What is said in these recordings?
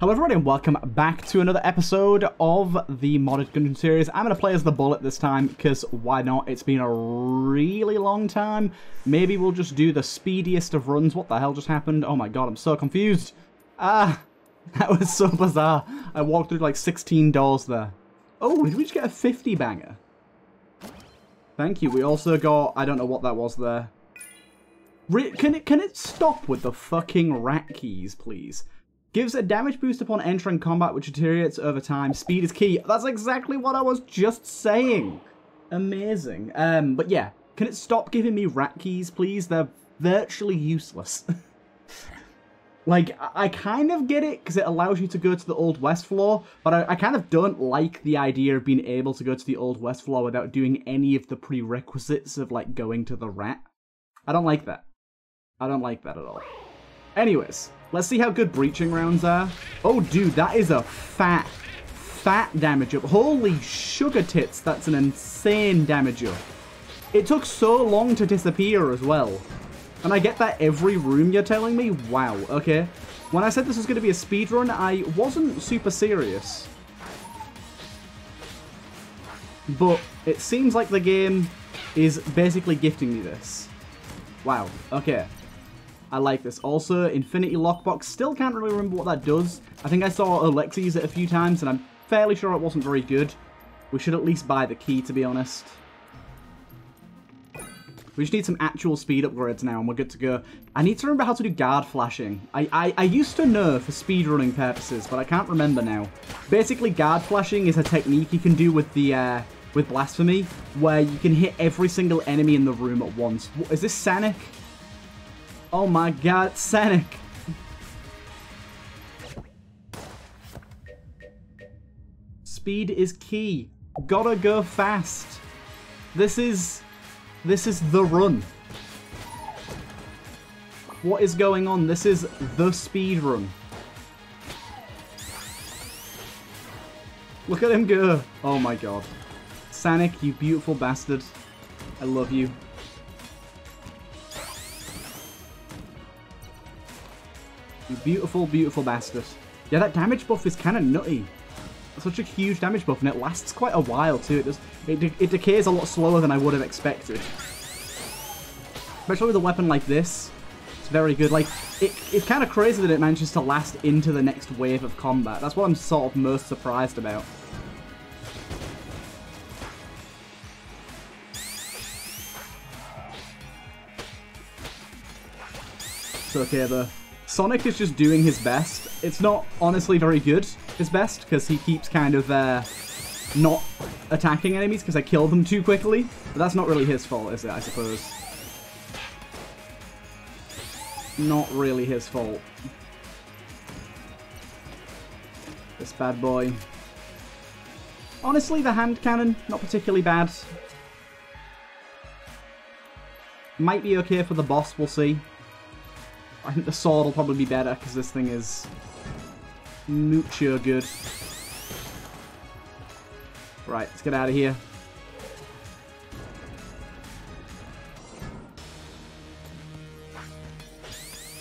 Hello everybody and welcome back to another episode of the Modded Gungeon series. I'm going to play as the Bullet this time because why not? It's been a really long time. Maybe we'll just do the speediest of runs. What the hell just happened? Oh my god, I'm so confused. Ah, that was so bizarre. I walked through like 16 doors there. Oh, did we just get a 50 banger? Thank you. We also got, I don't know what that was there. Re can it, can it stop with the fucking rat keys, please? Gives a damage boost upon entering combat, which deteriorates over time. Speed is key. That's exactly what I was just saying. Amazing. Um, but yeah, can it stop giving me rat keys, please? They're virtually useless. like, I kind of get it, because it allows you to go to the Old West floor, but I, I kind of don't like the idea of being able to go to the Old West floor without doing any of the prerequisites of, like, going to the rat. I don't like that. I don't like that at all. Anyways, let's see how good breaching rounds are. Oh, dude, that is a fat, fat damage up. Holy sugar tits, that's an insane damage up. It took so long to disappear as well. And I get that every room you're telling me? Wow, okay. When I said this was going to be a speed run, I wasn't super serious. But it seems like the game is basically gifting me this. Wow, okay. I like this. Also, Infinity Lockbox. Still can't really remember what that does. I think I saw Alexa use it a few times, and I'm fairly sure it wasn't very good. We should at least buy the key, to be honest. We just need some actual speed upgrades now, and we're good to go. I need to remember how to do guard flashing. I, I, I used to know for speedrunning purposes, but I can't remember now. Basically, guard flashing is a technique you can do with the... Uh, with Blasphemy, where you can hit every single enemy in the room at once. Is this Sanic? Oh my god, Sanic! Speed is key. Gotta go fast. This is... This is the run. What is going on? This is the speed run. Look at him go. Oh my god. Sanic, you beautiful bastard. I love you. Beautiful, beautiful bastard. Yeah, that damage buff is kind of nutty. Such a huge damage buff, and it lasts quite a while too. It does. It, de it decays a lot slower than I would have expected. Especially with a weapon like this. It's very good. Like, it, it's kind of crazy that it manages to last into the next wave of combat. That's what I'm sort of most surprised about. It's okay though. Sonic is just doing his best. It's not honestly very good, his best, because he keeps kind of uh, not attacking enemies because I kill them too quickly. But that's not really his fault, is it, I suppose? Not really his fault. This bad boy. Honestly, the hand cannon, not particularly bad. Might be okay for the boss, we'll see. I think the sword will probably be better because this thing is mucho good. Right, let's get out of here.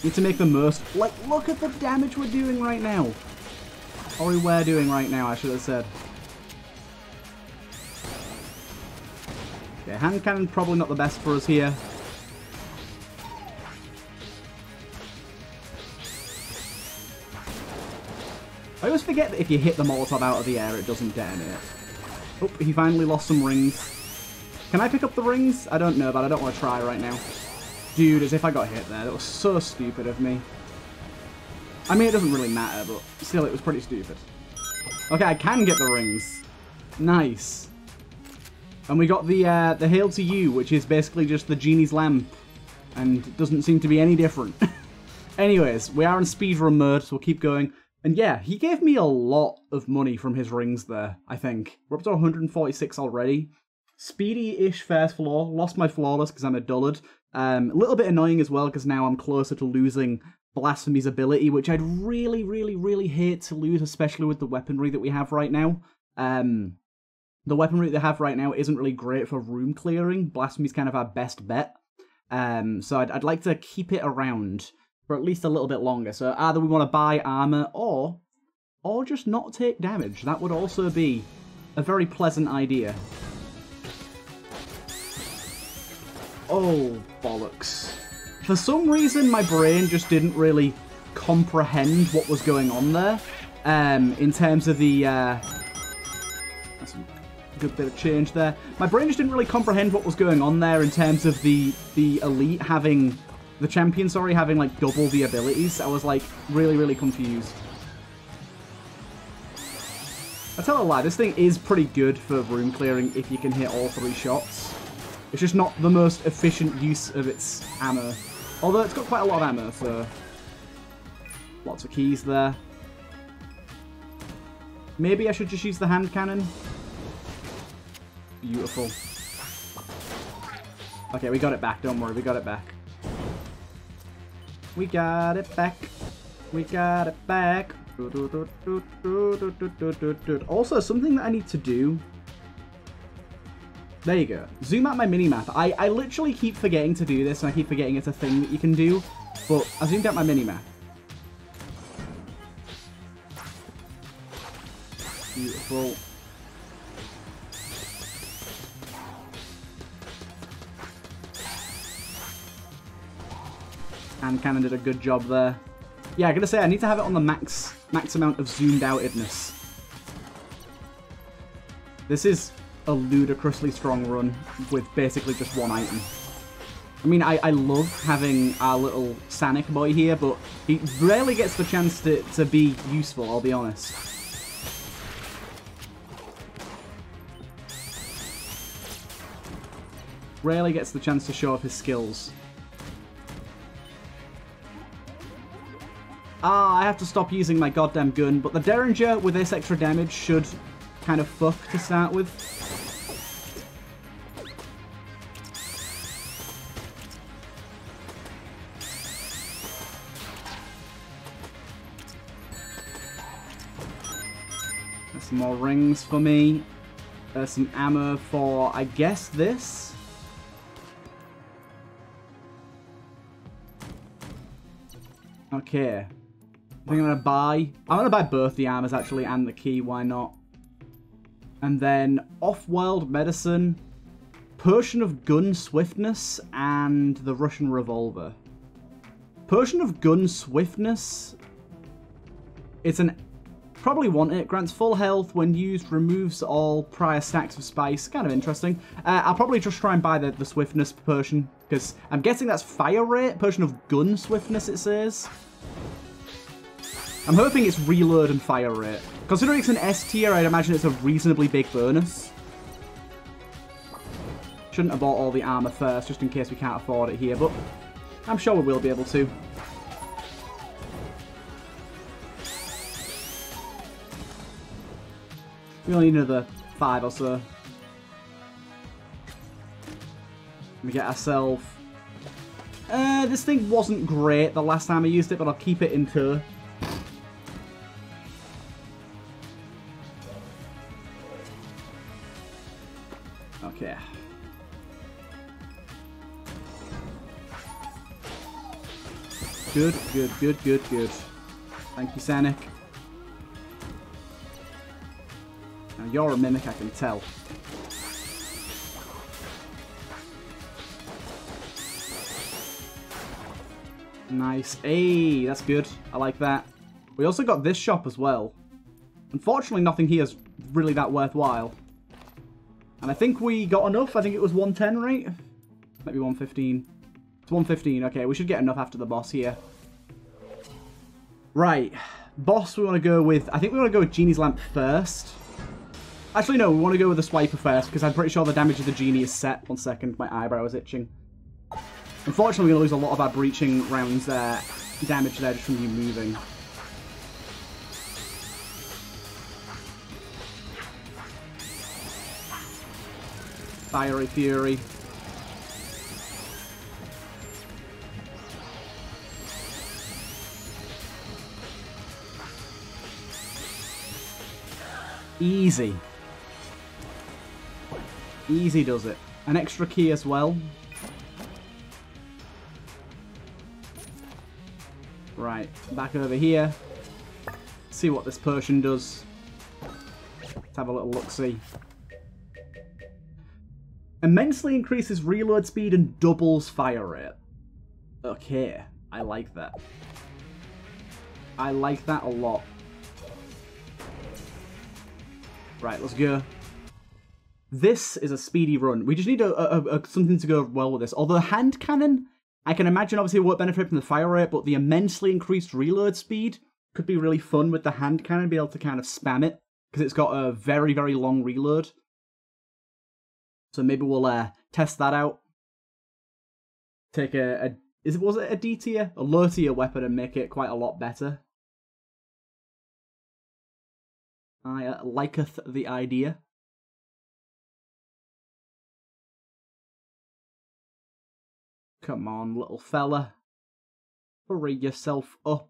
Need to make the most. Like, look at the damage we're doing right now. Or we were doing right now, I should have said. Okay, hand cannon probably not the best for us here. Always forget that if you hit the Molotov out of the air, it doesn't detonate. Oh, he finally lost some rings. Can I pick up the rings? I don't know, but I don't want to try right now. Dude, as if I got hit there. That was so stupid of me. I mean, it doesn't really matter, but still, it was pretty stupid. Okay, I can get the rings. Nice. And we got the uh, the Hail to You, which is basically just the Genie's Lamp. And doesn't seem to be any different. Anyways, we are in speedrun mode, so we'll keep going. And yeah, he gave me a lot of money from his rings there, I think. We're up to 146 already. Speedy-ish first floor. Lost my flawless because I'm a dullard. Um, a little bit annoying as well because now I'm closer to losing Blasphemy's ability, which I'd really, really, really hate to lose, especially with the weaponry that we have right now. Um, the weaponry they have right now isn't really great for room clearing. Blasphemy's kind of our best bet. Um, so I'd, I'd like to keep it around for at least a little bit longer. So either we want to buy armor or or just not take damage. That would also be a very pleasant idea. Oh, bollocks. For some reason, my brain just didn't really comprehend what was going on there. Um, in terms of the... Uh, that's a good bit of change there. My brain just didn't really comprehend what was going on there in terms of the, the elite having... The champion, sorry, having like double the abilities. I was like really, really confused. I tell a lie, this thing is pretty good for room clearing if you can hit all three shots. It's just not the most efficient use of its ammo. Although it's got quite a lot of ammo, so... Lots of keys there. Maybe I should just use the hand cannon? Beautiful. Okay, we got it back. Don't worry, we got it back. We got it back. We got it back. Also, something that I need to do... There you go. Zoom out my mini-map. I, I literally keep forgetting to do this, and I keep forgetting it's a thing that you can do, but I zoomed out my mini-map. Beautiful. And Cannon did a good job there. Yeah, I gotta say, I need to have it on the max max amount of zoomed outedness. This is a ludicrously strong run with basically just one item. I mean, I, I love having our little Sanic boy here, but he rarely gets the chance to, to be useful, I'll be honest. Rarely gets the chance to show off his skills. Ah, I have to stop using my goddamn gun, but the Derringer with this extra damage should kind of fuck to start with. There's some more rings for me. There's some ammo for, I guess, this. Okay. I think I'm to buy... I'm to buy both the armors, actually, and the key. Why not? And then off-world medicine, potion of gun swiftness, and the Russian revolver. Potion of gun swiftness. It's an... Probably want it. Grants full health when used. Removes all prior stacks of spice. Kind of interesting. Uh, I'll probably just try and buy the, the swiftness potion. Because I'm guessing that's fire rate. Potion of gun swiftness, it says. I'm hoping it's reload and fire rate. Considering it's an S tier, I'd imagine it's a reasonably big bonus. Shouldn't have bought all the armor first, just in case we can't afford it here, but I'm sure we will be able to. We only need another five or so. We get ourselves... Uh, this thing wasn't great the last time I used it, but I'll keep it in tow. Good, good, good, good, good. Thank you, Sanic. Now, you're a mimic, I can tell. Nice. Hey, that's good. I like that. We also got this shop as well. Unfortunately, nothing here is really that worthwhile. And I think we got enough. I think it was 110, right? Maybe 115. It's 115. Okay, we should get enough after the boss here. Right. Boss we want to go with... I think we want to go with Genie's Lamp first. Actually, no. We want to go with the Swiper first, because I'm pretty sure the damage of the Genie is set. One second. My eyebrow is itching. Unfortunately, we're going to lose a lot of our breaching rounds there. Damage there just from you moving. Fiery Fury. Easy. Easy does it. An extra key as well. Right, back over here. see what this potion does. Let's have a little look-see. Immensely increases reload speed and doubles fire rate. Okay, I like that. I like that a lot. Right, let's go. This is a speedy run. We just need a, a, a, something to go well with this. Although hand cannon, I can imagine obviously won't benefit from the fire rate, but the immensely increased reload speed could be really fun with the hand cannon, be able to kind of spam it, because it's got a very, very long reload. So maybe we'll uh, test that out. Take a, a is it was it a D tier, a low tier weapon, and make it quite a lot better. I uh, liketh the idea. Come on, little fella. Hurry yourself up.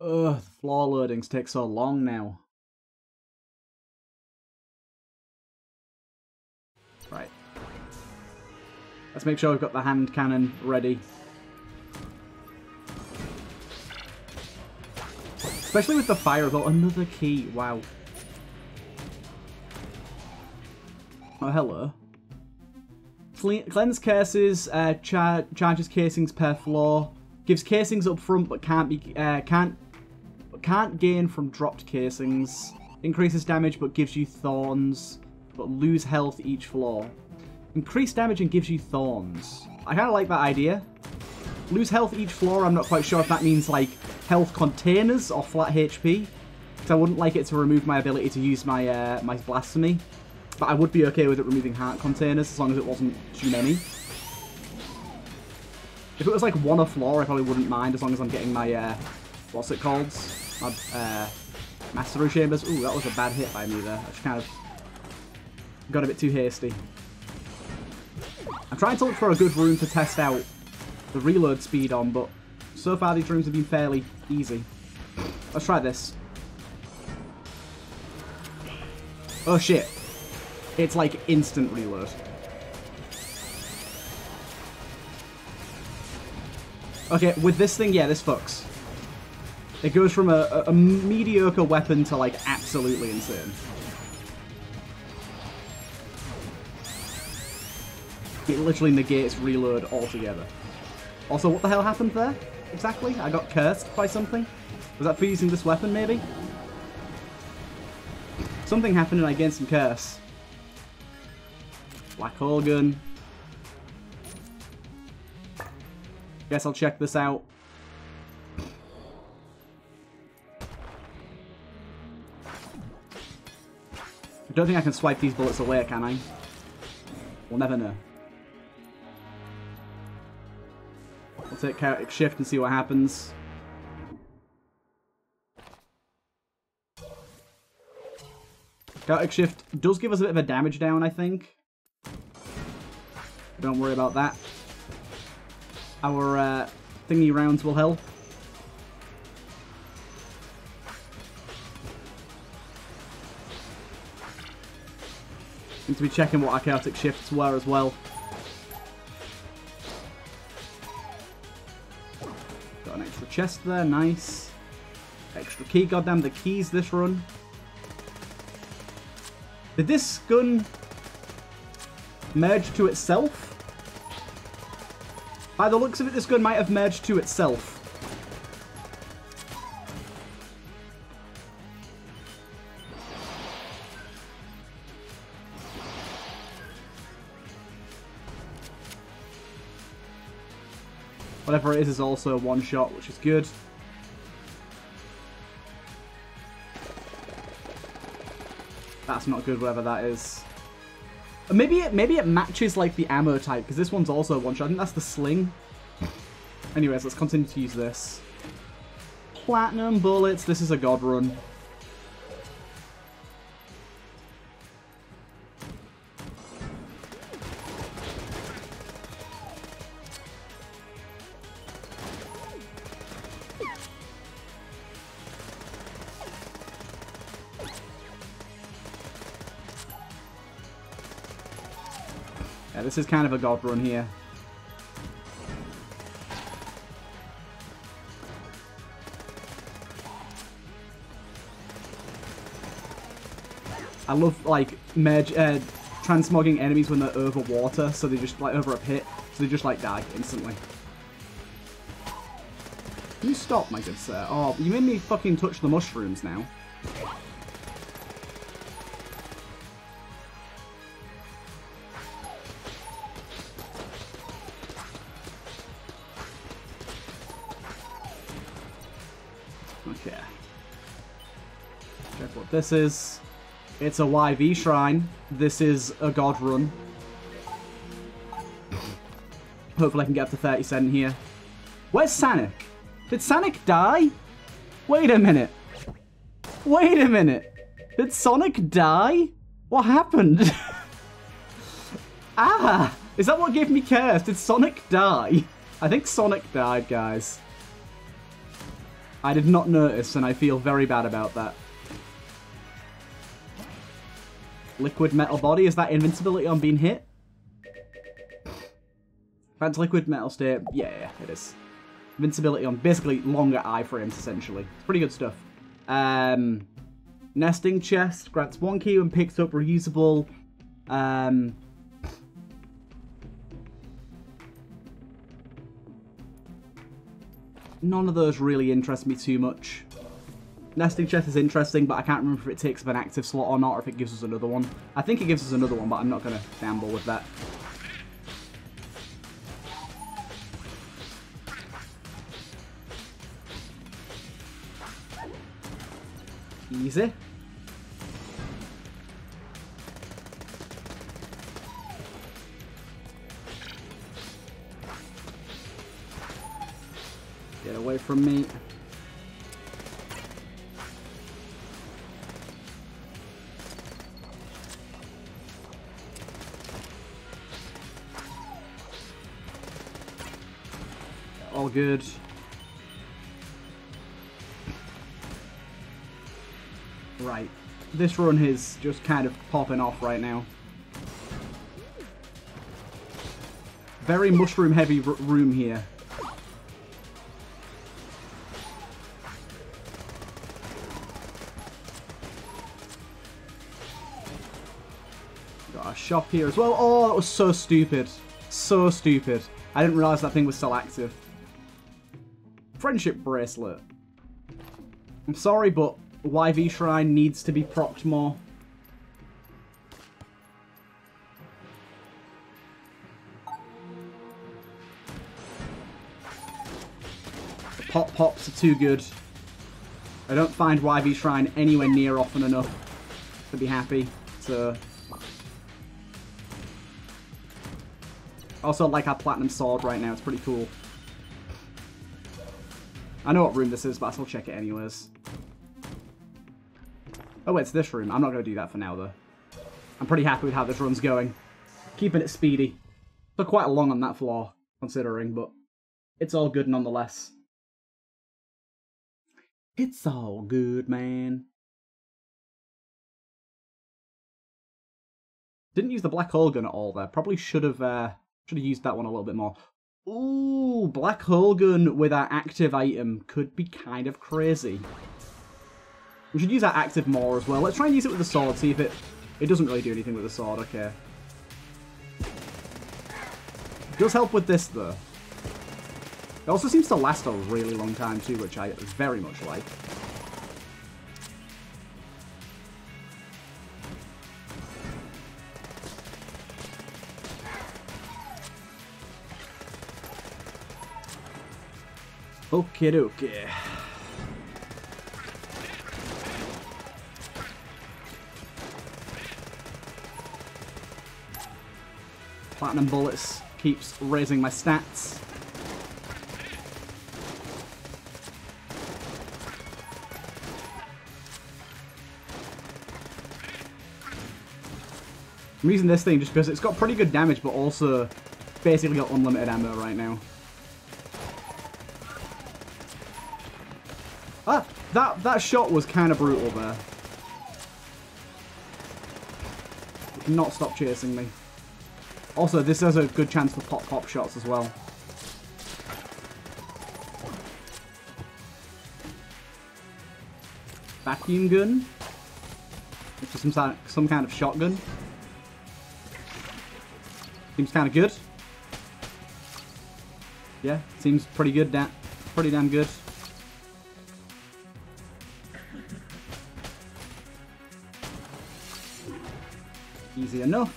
Ugh, floor loadings take so long now. Right. Let's make sure we've got the hand cannon ready. Especially with the fire though. Another key. Wow. Oh, hello. Cleanse cases, uh, char charges casings per floor. Gives casings up front but can't be uh, can't can't gain from dropped casings. Increases damage but gives you thorns. But lose health each floor. Increase damage and gives you thorns. I kind of like that idea. Lose health each floor, I'm not quite sure if that means like health containers or flat HP. Because I wouldn't like it to remove my ability to use my uh, my blasphemy. But I would be okay with it removing heart containers as long as it wasn't too many. If it was like one a floor, I probably wouldn't mind as long as I'm getting my, uh, what's it called? My, uh, Chambers. Ooh, that was a bad hit by me there. I just kind of got a bit too hasty. I'm trying to look for a good room to test out the reload speed on, but so far these rooms have been fairly easy. Let's try this. Oh shit. It's like instant reload. Okay, with this thing, yeah, this fucks. It goes from a, a, a mediocre weapon to like absolutely insane. It literally negates reload altogether. Also, what the hell happened there? Exactly? I got cursed by something? Was that for using this weapon, maybe? Something happened and I gained some curse. Black hole gun. Guess I'll check this out. I don't think I can swipe these bullets away, can I? We'll never know. Take chaotic shift and see what happens. Chaotic Shift does give us a bit of a damage down, I think. Don't worry about that. Our uh, thingy rounds will help. Need to be checking what our chaotic shifts were as well. Chest there, nice. Extra key, goddamn the keys this run. Did this gun merge to itself? By the looks of it, this gun might have merged to itself. Whatever it is is also a one shot, which is good. That's not good, whatever that is. Uh, maybe it maybe it matches like the ammo type because this one's also a one shot. I think that's the sling. Anyways, let's continue to use this. Platinum bullets. This is a god run. is kind of a god run here. I love, like, merge, uh, transmogging enemies when they're over water, so they just, like, over a pit, so they just, like, die instantly. Can you stop, my good sir? Oh, you made me fucking touch the mushrooms now. This is. It's a YV shrine. This is a god run. Hopefully I can get up to 30 cent here. Where's Sanic? Did Sonic die? Wait a minute. Wait a minute. Did Sonic die? What happened? ah! Is that what gave me curse? Did Sonic die? I think Sonic died, guys. I did not notice, and I feel very bad about that. Liquid metal body, is that invincibility on being hit? That's liquid metal state. Yeah, yeah, it is. Invincibility on basically longer iframes, essentially. It's pretty good stuff. Um, nesting chest grants one key and picks up reusable. Um, none of those really interest me too much. Nesting chest is interesting, but I can't remember if it takes up an active slot or not, or if it gives us another one. I think it gives us another one, but I'm not going to gamble with that. Easy. Get away from me. Good. Right. This run is just kind of popping off right now. Very mushroom heavy room here. Got a shop here as well. Oh, that was so stupid. So stupid. I didn't realize that thing was still active. Friendship bracelet. I'm sorry, but YV Shrine needs to be propped more. Pop pops are too good. I don't find YV Shrine anywhere near often enough to be happy, so... Also like our Platinum Sword right now, it's pretty cool. I know what room this is, but I'll still check it anyways. Oh, it's this room. I'm not going to do that for now, though. I'm pretty happy with how this run's going. Keeping it speedy. Took quite a long on that floor, considering, but it's all good nonetheless. It's all good, man. Didn't use the black hole gun at all there. Probably should have uh, should have used that one a little bit more. Ooh, black hole gun with our active item could be kind of crazy. We should use our active more as well. Let's try and use it with the sword, see if it... It doesn't really do anything with the sword, okay. It does help with this, though. It also seems to last a really long time, too, which I very much like. Okay, okay. Platinum Bullets keeps raising my stats. I'm using this thing just because it's got pretty good damage, but also basically got unlimited ammo right now. Ah, that, that shot was kind of brutal there. Not stop chasing me. Also, this has a good chance for pop-pop shots as well. Vacuum gun. which is some, some kind of shotgun. Seems kind of good. Yeah, seems pretty good. Pretty damn good. Easy enough.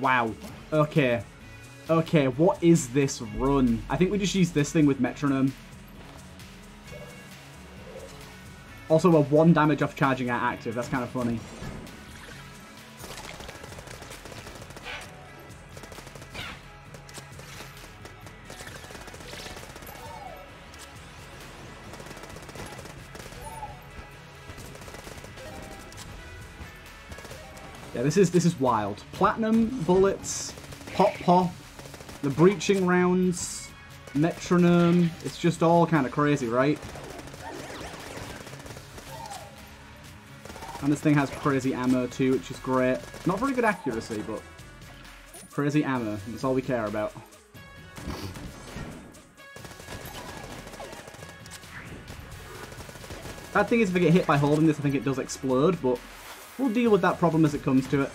Wow. Okay. Okay, what is this run? I think we just use this thing with Metronome. Also, a one damage off charging at active. That's kind of funny. Yeah, this is this is wild. Platinum bullets, pop pop, the breaching rounds, metronome. It's just all kind of crazy, right? And this thing has crazy ammo too, which is great. Not very good accuracy, but crazy ammo. That's all we care about. Bad thing is if I get hit by holding this, I think it does explode, but we'll deal with that problem as it comes to it.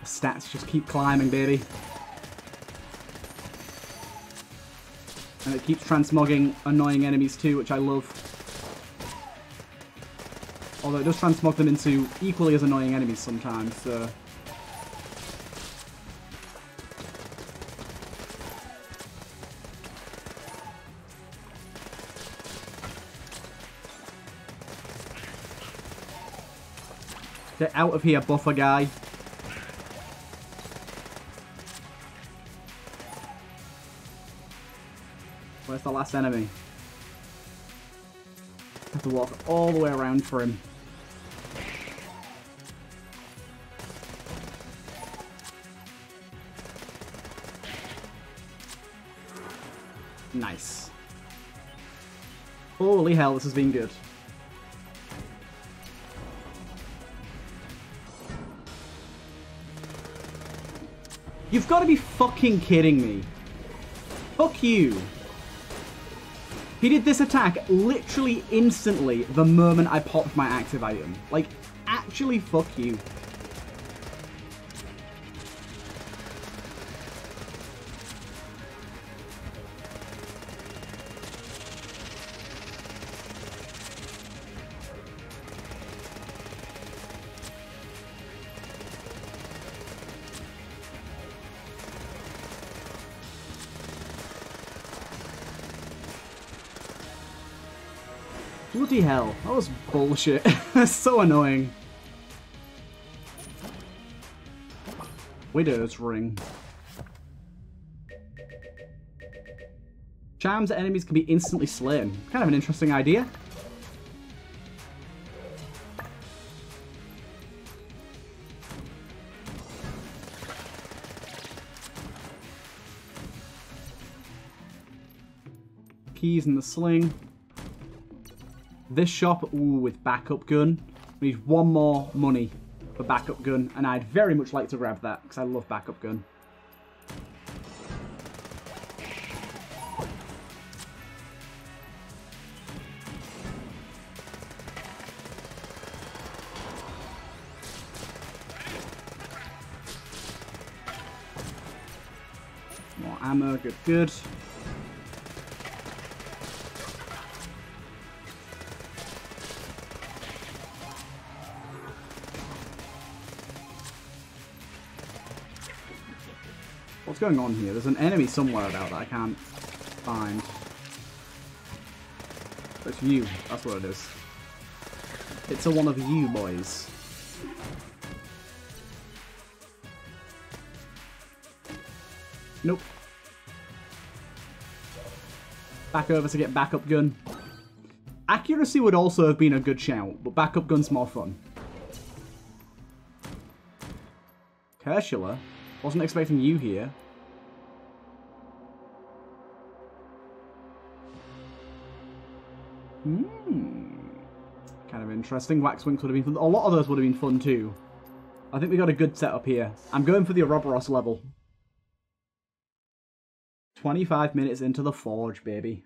The stats just keep climbing, baby. And it keeps transmogging annoying enemies too, which I love. Although it does transmog them into equally as annoying enemies sometimes, so... Get out of here, buffer guy. Where's the last enemy? Have to walk all the way around for him. Nice. Holy hell, this has been good. You've got to be fucking kidding me. Fuck you. He did this attack literally instantly the moment I popped my active item. Like, actually fuck you. Bullshit. That's so annoying. Widow's Ring. Charms enemies can be instantly slain. Kind of an interesting idea. Keys in the sling. This shop, ooh, with backup gun. Need one more money for backup gun, and I'd very much like to grab that, because I love backup gun. More ammo, good, good. Going on here? There's an enemy somewhere about that I can't find. It's you. That's what it is. It's a one of you boys. Nope. Back over to get backup gun. Accuracy would also have been a good shout, but backup gun's more fun. Kershula? Wasn't expecting you here. Hmm. Kind of interesting. Waxwings would have been fun. A lot of those would have been fun too. I think we got a good setup here. I'm going for the Ouroboros level. 25 minutes into the Forge, baby.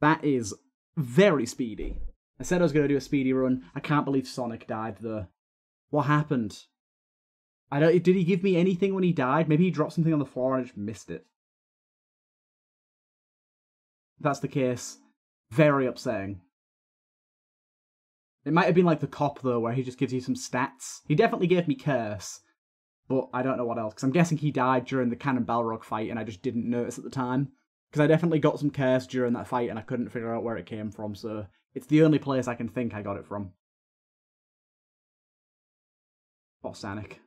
That is very speedy. I said I was going to do a speedy run. I can't believe Sonic died, though. What happened? I don't. Did he give me anything when he died? Maybe he dropped something on the floor and I just missed it. If that's the case. Very upsetting. It might have been like the cop though, where he just gives you some stats. He definitely gave me curse, but I don't know what else. Because I'm guessing he died during the Cannon Balrog fight, and I just didn't notice at the time. Because I definitely got some curse during that fight, and I couldn't figure out where it came from. So it's the only place I can think I got it from. Bossanic.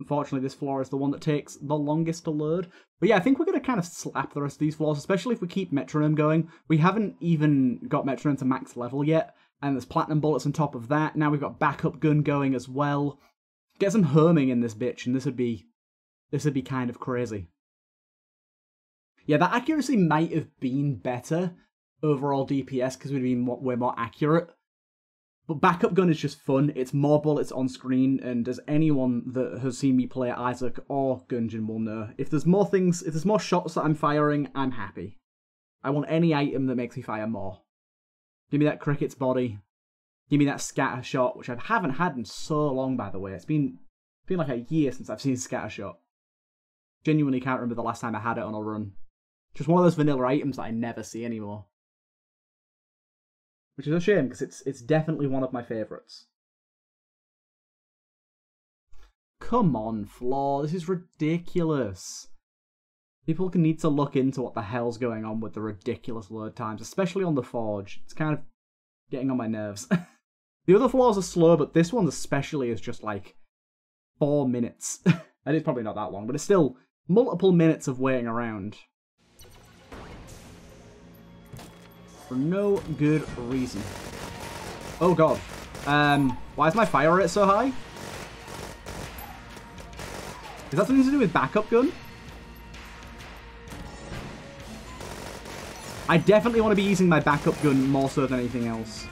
Unfortunately, this floor is the one that takes the longest to load. But yeah, I think we're going to kind of slap the rest of these floors, especially if we keep Metronome going. We haven't even got Metronome to max level yet, and there's Platinum Bullets on top of that. Now we've got Backup Gun going as well. Get some homing in this bitch, and this would be... This would be kind of crazy. Yeah, that accuracy might have been better overall DPS because we'd been way more accurate. But backup gun is just fun. It's more bullets on screen, and as anyone that has seen me play Isaac or Gungeon will know, if there's more things, if there's more shots that I'm firing, I'm happy. I want any item that makes me fire more. Give me that cricket's body. Give me that scatter shot, which I haven't had in so long, by the way. It's been been like a year since I've seen scatter shot. Genuinely can't remember the last time I had it on a run. Just one of those vanilla items that I never see anymore which is a shame because it's it's definitely one of my favorites. Come on, Flaw, this is ridiculous. People can need to look into what the hell's going on with the ridiculous load times, especially on the Forge. It's kind of getting on my nerves. the other floors are slow, but this one especially is just like four minutes. and it's probably not that long, but it's still multiple minutes of waiting around. For no good reason. Oh god. Um, why is my fire rate so high? Is that something to do with backup gun? I definitely want to be using my backup gun more so than anything else.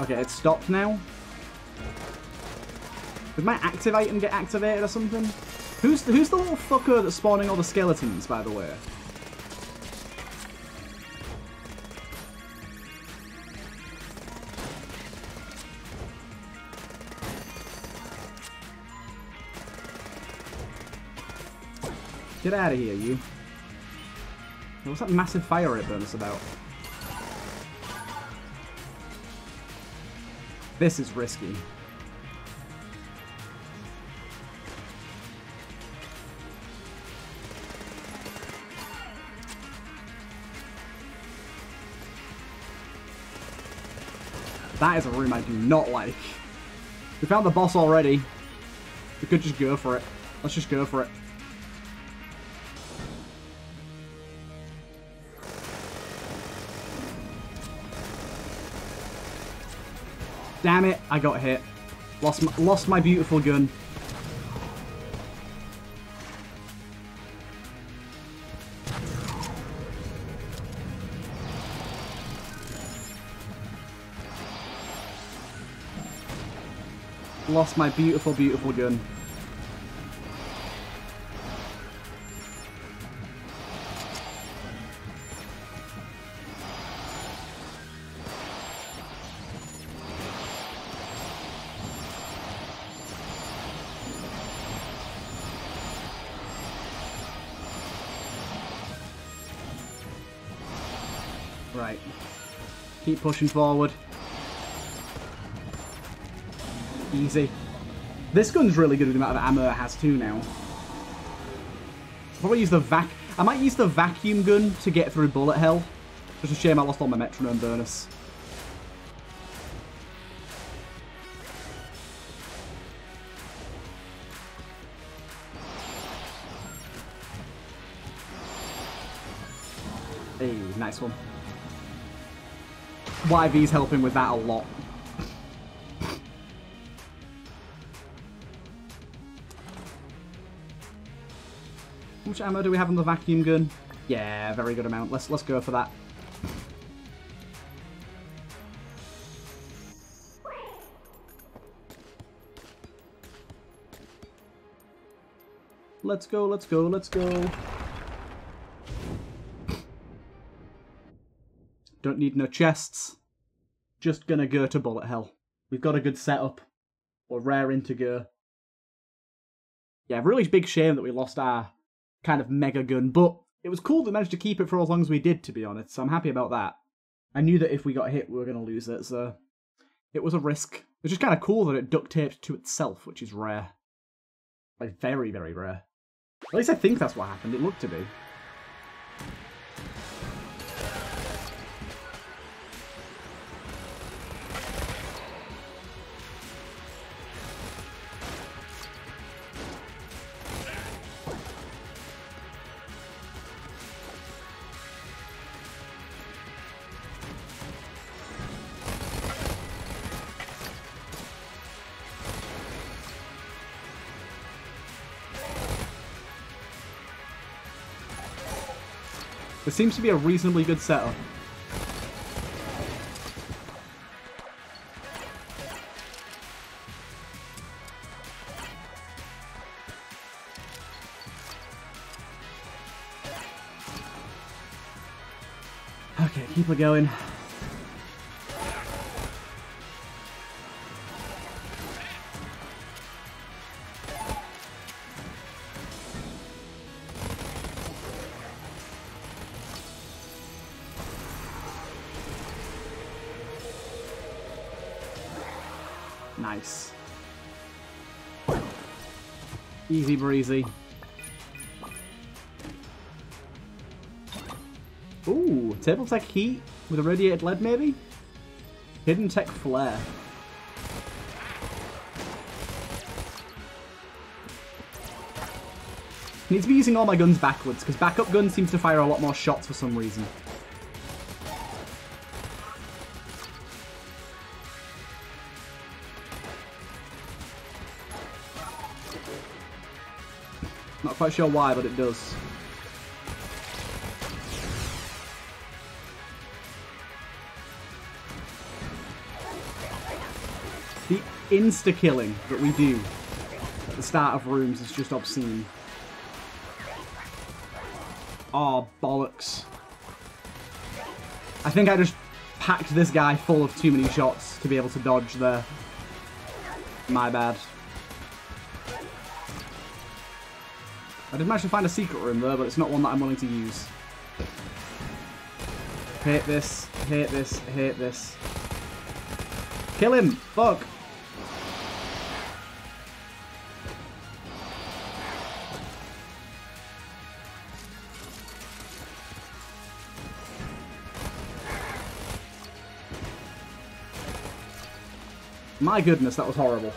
Okay, it's stopped now. Did my active item get activated or something? Who's the, who's the little fucker that's spawning all the skeletons, by the way? Get out of here, you. What's that massive fire rate bonus about? This is risky. That is a room I do not like. We found the boss already. We could just go for it. Let's just go for it. Damn it, I got hit. Lost my, lost my beautiful gun. Lost my beautiful, beautiful gun. Right. Keep pushing forward. Easy. This gun's really good with the amount of ammo it has too now. I'll probably use the vac... I might use the vacuum gun to get through bullet hell. Just a shame I lost all my metronome bonus. Hey, nice one. YV's helping with that a lot. Much ammo do we have on the vacuum gun? Yeah, very good amount. Let's let's go for that. Let's go, let's go, let's go. Don't need no chests. Just gonna go to bullet hell. We've got a good setup. We're raring to go. Yeah, really big shame that we lost our kind of mega gun, but it was cool that we managed to keep it for as long as we did, to be honest, so I'm happy about that. I knew that if we got hit, we were going to lose it, so it was a risk. It's just kind of cool that it duct taped to itself, which is rare. Like, very, very rare. At least I think that's what happened. It looked to be. Seems to be a reasonably good setup. Okay, keep it going. Easy breezy. Ooh, table tech heat with irradiated lead maybe? Hidden tech flare. Need to be using all my guns backwards, because backup gun seems to fire a lot more shots for some reason. Quite sure why, but it does. The insta-killing that we do at the start of rooms is just obscene. Oh, bollocks. I think I just packed this guy full of too many shots to be able to dodge there. My bad. I did manage to find a secret room though, but it's not one that I'm willing to use. Hate this, hate this, hate this. Kill him! Fuck! My goodness, that was horrible.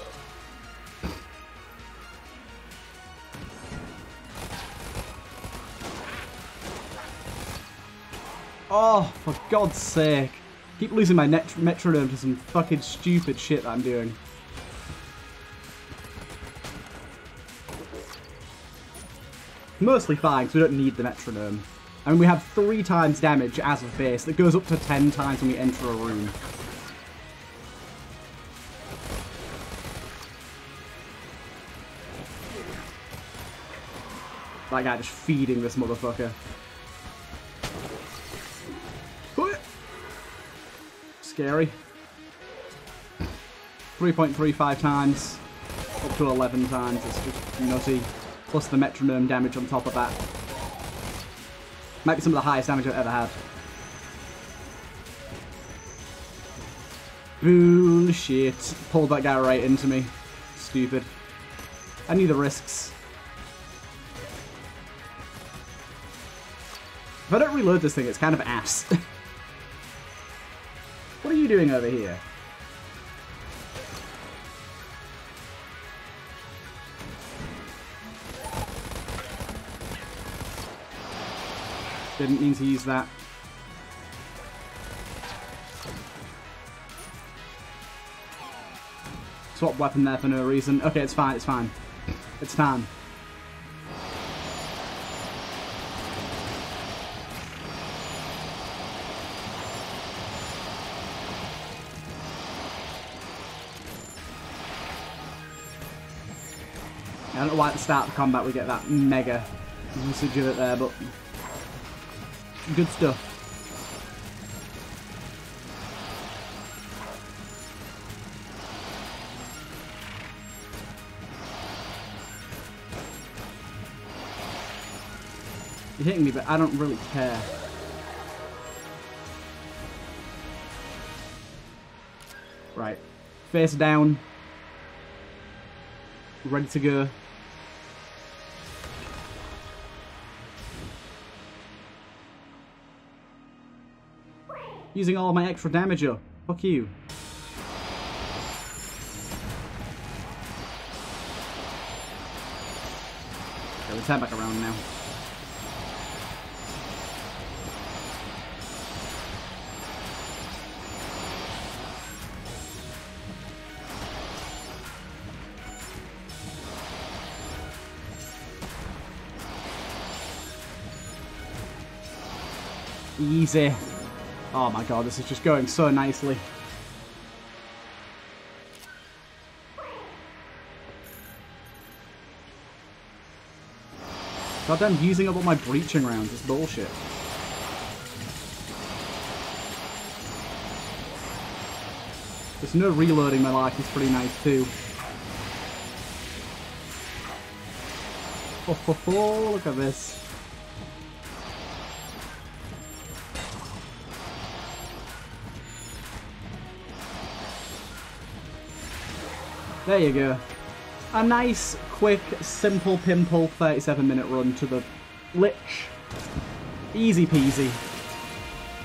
Oh, for God's sake. Keep losing my metronome to some fucking stupid shit that I'm doing. Mostly fine, because we don't need the metronome. I mean, we have three times damage as of base. That goes up to ten times when we enter a room. That guy just feeding this motherfucker. Scary. 3.35 times, up to 11 times, it's just nutty. Plus the metronome damage on top of that. Might be some of the highest damage I've ever had. Bullshit. Pulled that guy right into me. Stupid. I knew the risks. If I don't reload this thing, it's kind of ass. doing over here? Didn't mean to use that. Swap weapon there for no reason. Okay, it's fine, it's fine. It's fine. I don't know why at the start of the combat we get that mega usage of it there, but good stuff. You're hitting me, but I don't really care. Right. Face down. Ready to go. Using all my extra damage up. Fuck you. Okay, let's head back around now. Easy. Oh my god, this is just going so nicely. Goddamn using up all my breaching rounds is bullshit. There's no reloading my life is pretty nice too. Oh, look at this. There you go. A nice, quick, simple pimple 37 minute run to the Lich. Easy peasy.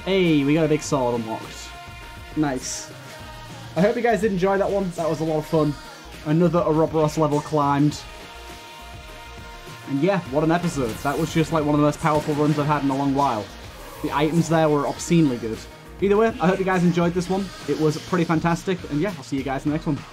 Hey, we got a big sword unlocked. Nice. I hope you guys did enjoy that one. That was a lot of fun. Another Ouroboros level climbed. And yeah, what an episode. That was just like one of the most powerful runs I've had in a long while. The items there were obscenely good. Either way, I hope you guys enjoyed this one. It was pretty fantastic. And yeah, I'll see you guys in the next one.